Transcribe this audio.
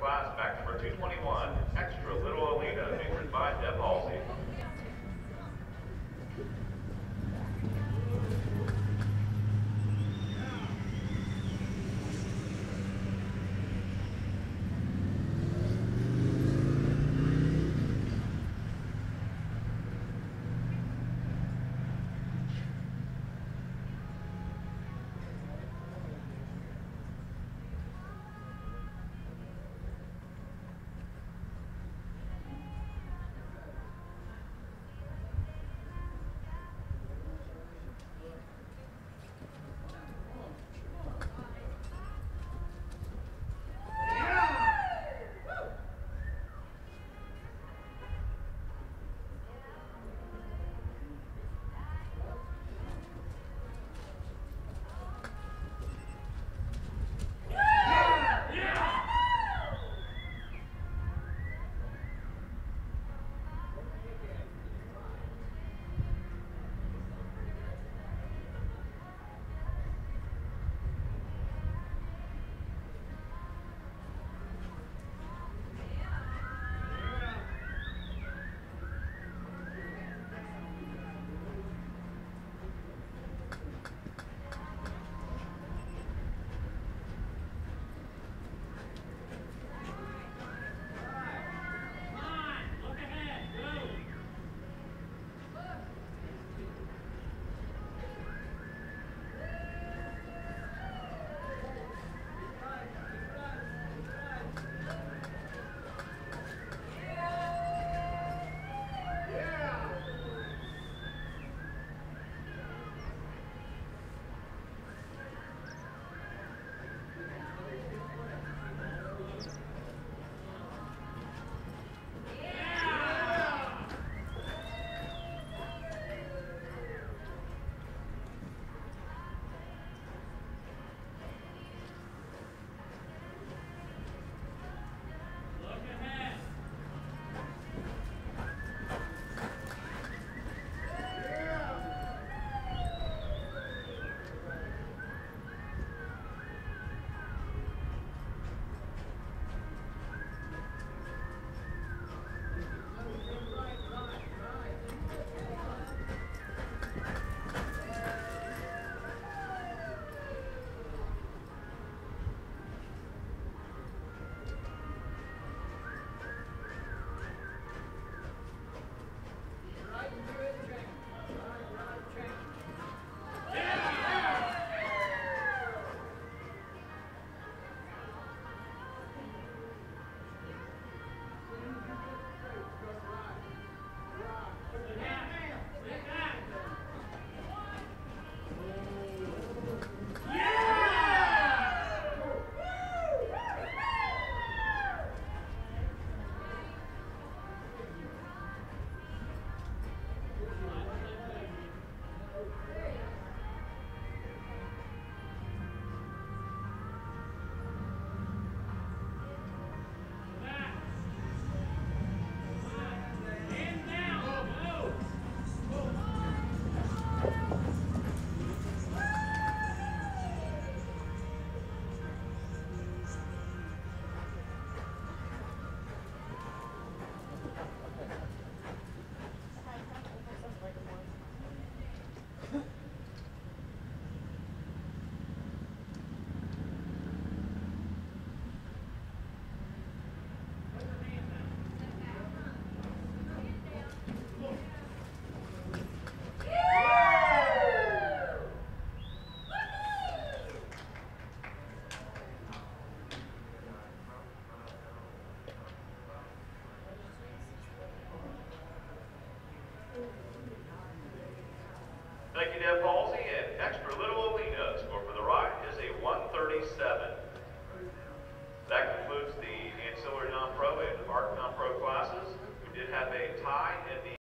class, back for 221, extra.